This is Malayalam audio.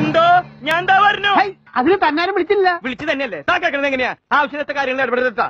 എന്തോ? ഞാൻ എന്താ പറഞ്ഞു അതിന് തന്നാലും വിളിച്ചില്ല. വിളിച്ചു തന്നെയല്ലേ? താ കേൾക്കണത് എങ്ങനെയാ? ആവശ്യത്തെ കാര്യങ്ങൾ ഇടപെടുത്താ.